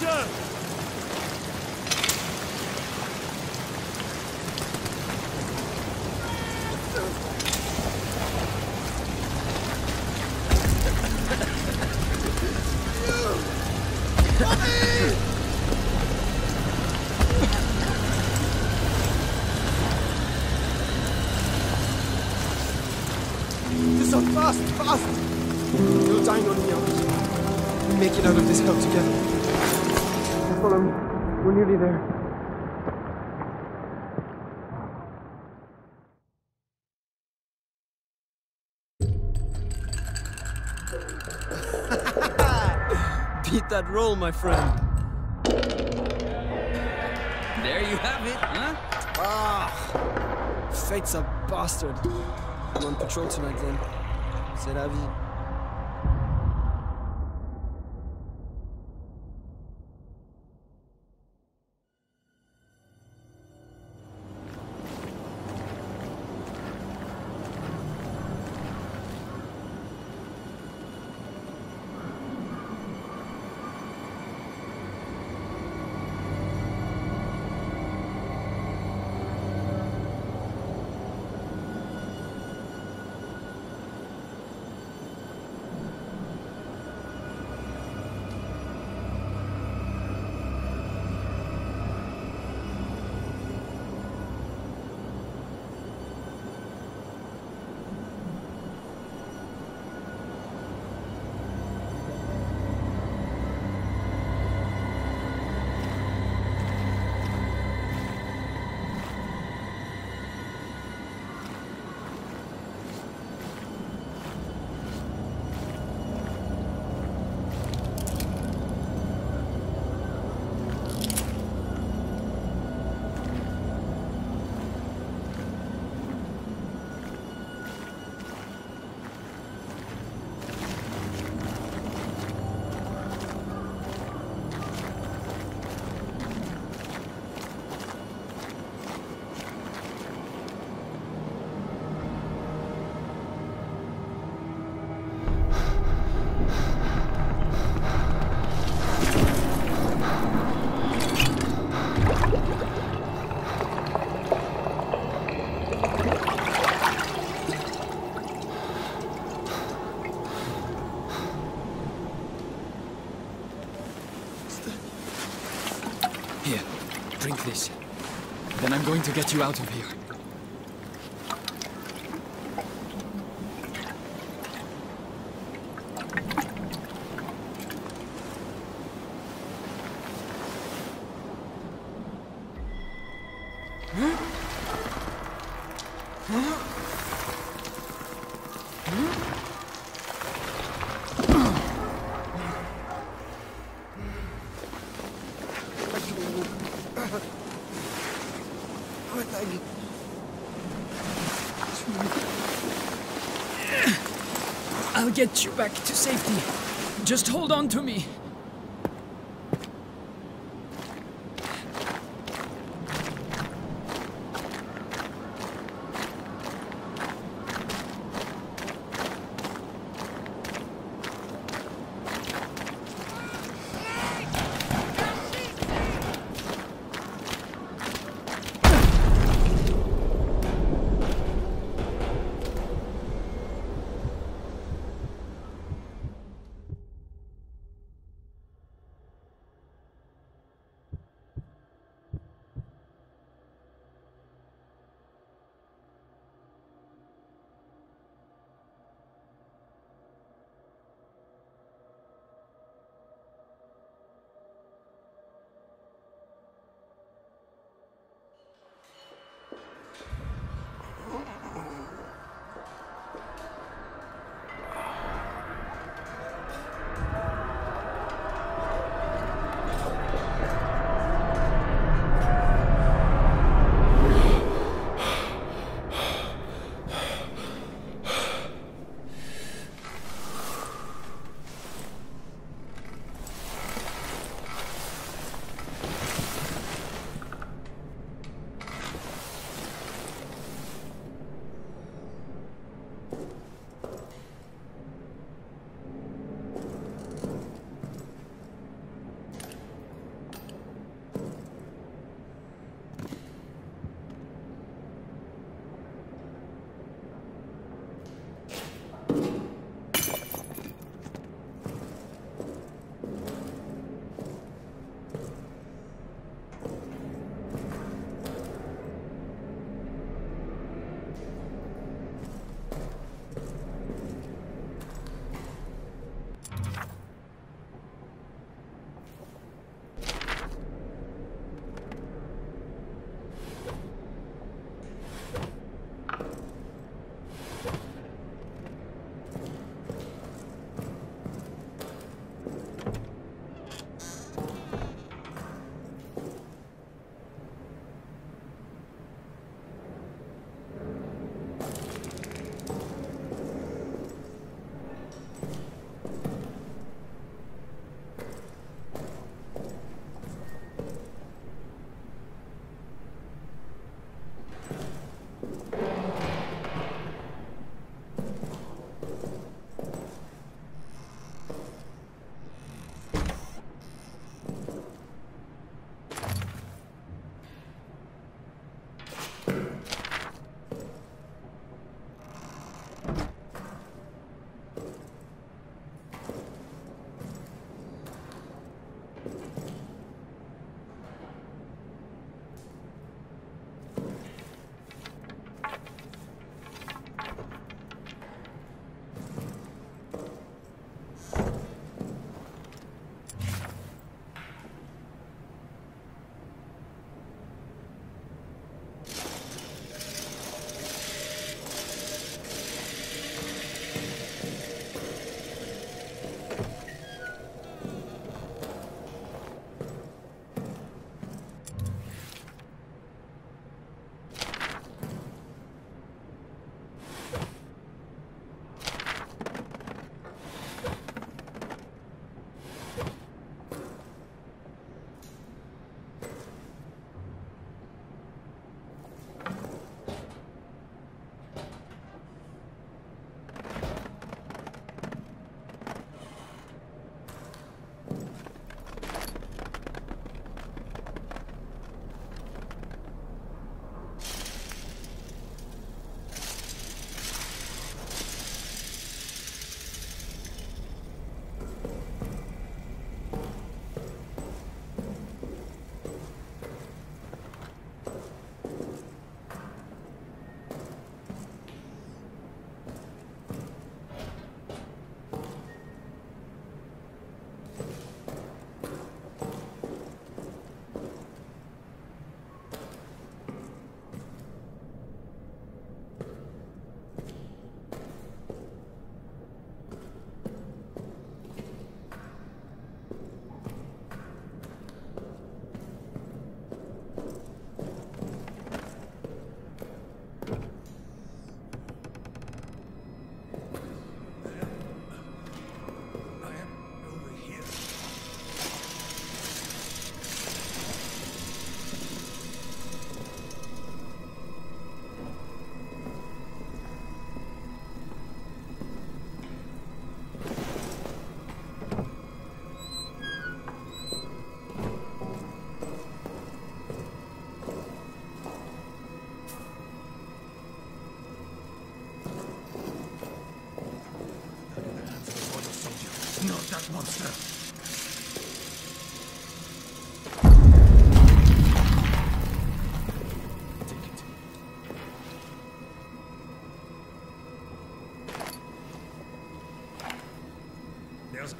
Roger! So fast, fast! You're dying on me, aren't you? We make it out of this hell together. We're nearly there. Beat that roll, my friend. There you have it, huh? Ah! Fate's a bastard. I'm on patrol tonight, then. C'est la vie. This. Then I'm going to get you out of here. Get you back to safety. Just hold on to me.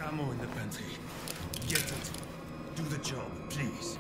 ammo in the pantry. Get it. Do the job, please.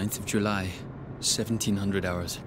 9th of July, 1700 hours.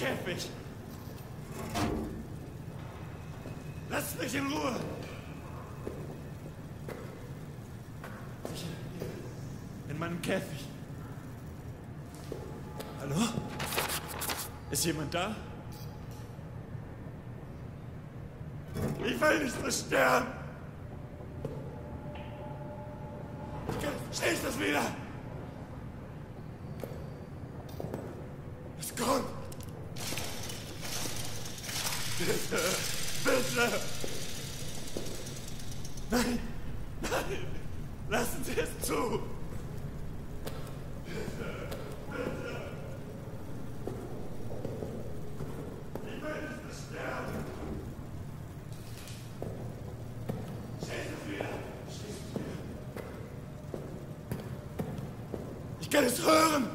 Käfig! Lasst mich in Ruhe! Ich in meinem Käfig. Hallo? Ist jemand da? Ich will nicht mehr sterben! Hören!